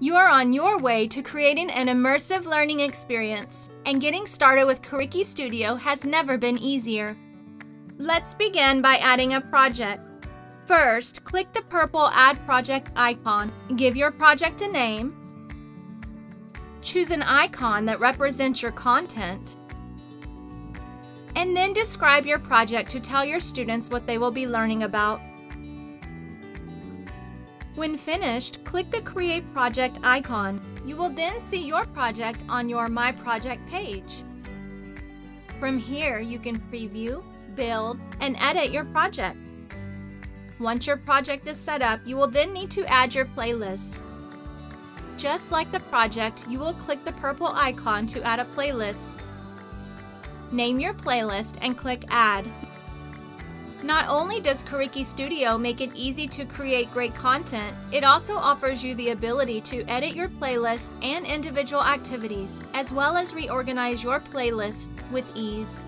You are on your way to creating an immersive learning experience, and getting started with CurrikiStudio has never been easier. Let's begin by adding a project. First, click the purple Add Project icon. Give your project a name. Choose an icon that represents your content. And then describe your project to tell your students what they will be learning about. When finished, click the Create Project icon. You will then see your project on your My Project page. From here, you can preview, build, and edit your project. Once your project is set up, you will then need to add your playlist. Just like the project, you will click the purple icon to add a playlist. Name your playlist and click Add. Not only does CurrikiStudio make it easy to create great content, it also offers you the ability to edit your playlist and individual activities, as well as reorganize your playlist with ease.